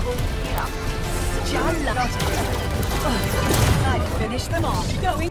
Double kill. it. I finished finish them off. Going